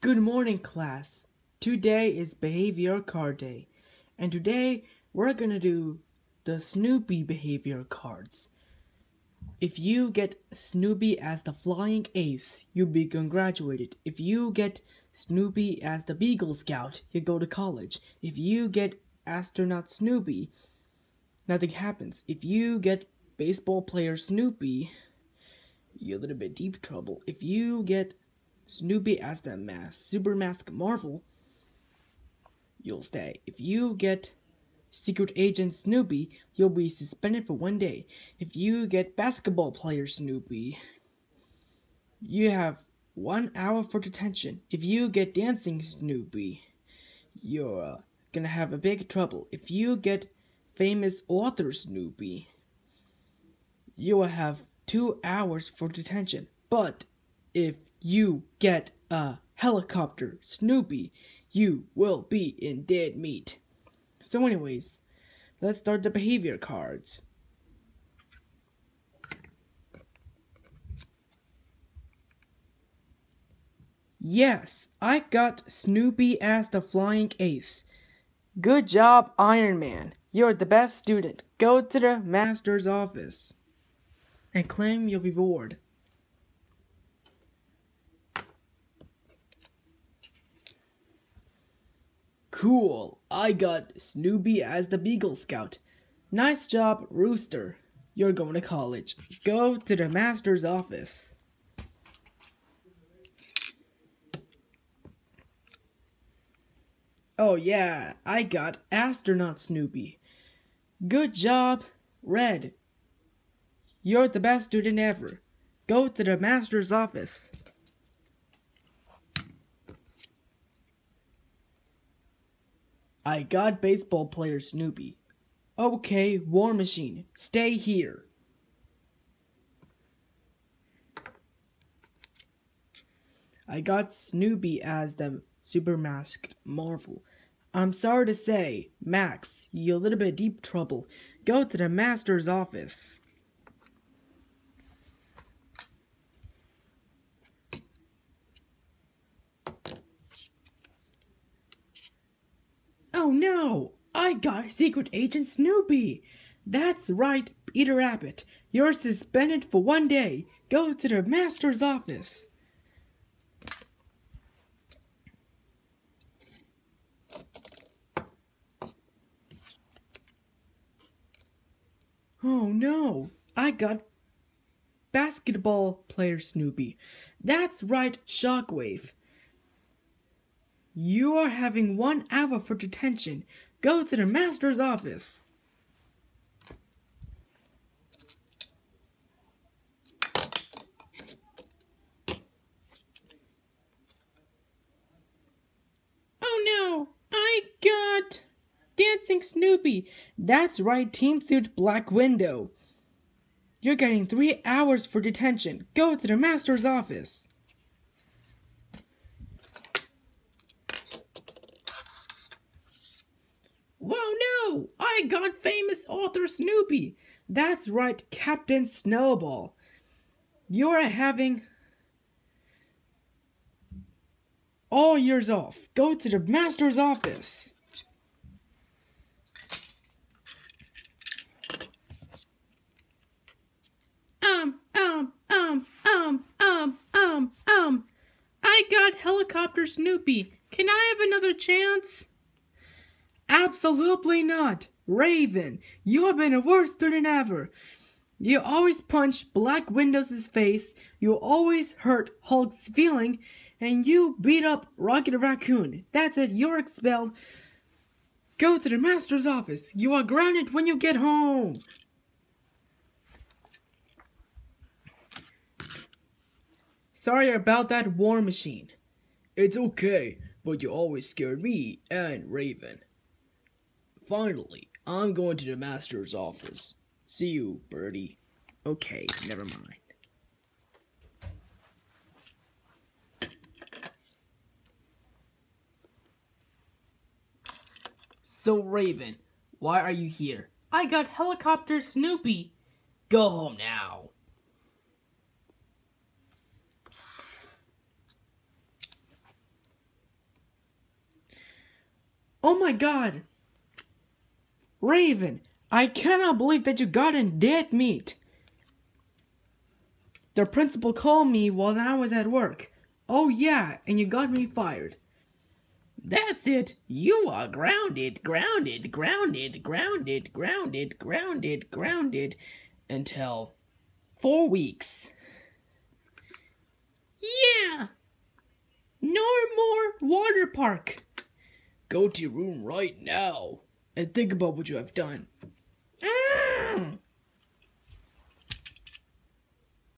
Good morning, class. Today is behavior card day, and today we're gonna do the Snoopy behavior cards. If you get Snoopy as the flying ace, you'll be congratulated. If you get Snoopy as the Beagle Scout, you go to college. If you get astronaut Snoopy, nothing happens. If you get baseball player Snoopy, you're a little bit deep trouble. If you get Snoopy as the mask, Super Mask Marvel, you'll stay. If you get Secret Agent Snoopy, you'll be suspended for one day. If you get Basketball Player Snoopy, you have one hour for detention. If you get Dancing Snoopy, you're gonna have a big trouble. If you get Famous Author Snoopy, you will have two hours for detention. But if you get a helicopter Snoopy, you will be in dead meat. So anyways, let's start the behavior cards. Yes, I got Snoopy as the flying ace. Good job, Iron Man. You're the best student. Go to the master's office and claim your reward. Cool, I got Snoopy as the Beagle Scout. Nice job, Rooster. You're going to college. Go to the master's office. Oh yeah, I got Astronaut Snoopy. Good job, Red. You're the best student ever. Go to the master's office. I got baseball player Snoopy. Okay, War Machine, stay here. I got Snoopy as the super masked Marvel. I'm sorry to say, Max, you're a little bit deep trouble. Go to the master's office. Oh no! I got Secret Agent Snoopy! That's right, Peter Rabbit. You're suspended for one day. Go to the master's office. Oh no, I got basketball player Snoopy. That's right, Shockwave. You are having one hour for detention. Go to the master's office. Oh no, I got Dancing Snoopy. That's right, Team Suit Black Widow. You're getting three hours for detention. Go to the master's office. Whoa, no! I got famous author Snoopy! That's right, Captain Snowball. You're having all years off. Go to the master's office. Um, um, um, um, um, um, um. I got helicopter Snoopy. Can I have another chance? Absolutely not. Raven, you have been a worse student ever. You always punch Black Widow's face, you always hurt Hulk's feeling, and you beat up Rocket Raccoon. That's it, you're expelled. Go to the master's office. You are grounded when you get home. Sorry about that war machine. It's okay, but you always scared me and Raven. Finally, I'm going to the master's office. See you, Birdie. Okay, never mind. So, Raven, why are you here? I got helicopter Snoopy. Go home now. Oh my god! Raven, I cannot believe that you got in dead meat. The principal called me while I was at work. Oh yeah, and you got me fired. That's it. You are grounded, grounded, grounded, grounded, grounded, grounded, grounded until four weeks. Yeah. No more water park. Go to your room right now and think about what you have done.